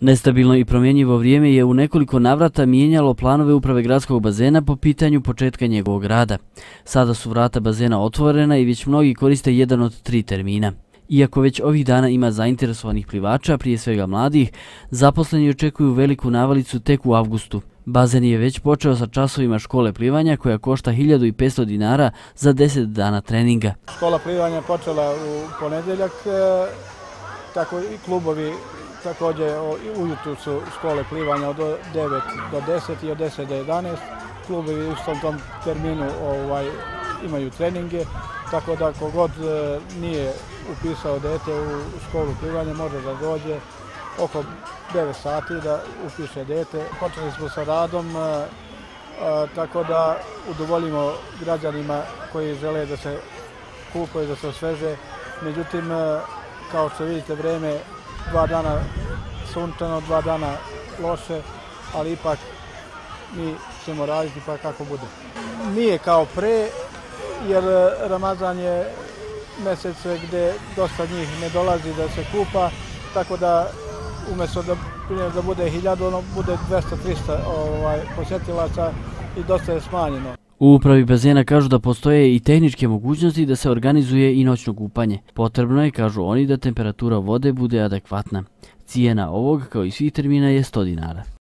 Nestabilno i promjenjivo vrijeme je u nekoliko navrata mijenjalo planove uprave gradskog bazena po pitanju početka njegovog rada. Sada su vrata bazena otvorena i već mnogi koriste jedan od tri termina. Iako već ovih dana ima zainteresovanih plivača, prije svega mladih, zaposleni očekuju veliku navalicu tek u avgustu. Bazen je već počeo sa časovima škole plivanja koja košta 1500 dinara za 10 dana treninga. Škola plivanja počela u ponedeljak, e, tako i klubovi također ujutru su škole plivanja od 9 do 10 i od 10 do 11. Klubovi u tom terminu ovaj, imaju treninge, tako da kogod e, nije upisao dete u školu plivanja može da dođe oko 9 sati da upiše dete. Počeli smo sa radom, e, e tako da udovoljimo građanima koji žele da se kupaju, da se osveže. Međutim, e, kao što vidite, vreme dva dana sunčano, dva dana loše, ali ipak mi ćemo raditi pa kako bude. Nije kao pre, jer e, Ramazan je mjesec gdje dosta njih ne dolazi da se kupa, tako da umjesto da, da bude hiljadu, ono bude 200-300 ovaj, posjetilaca i dosta je smanjeno. U upravi bazena kažu da postoje i tehničke mogućnosti da se organizuje i noćno kupanje. Potrebno je, kažu oni, da temperatura vode bude adekvatna. Cijena ovog, kao i svih termina, je 100 dinara.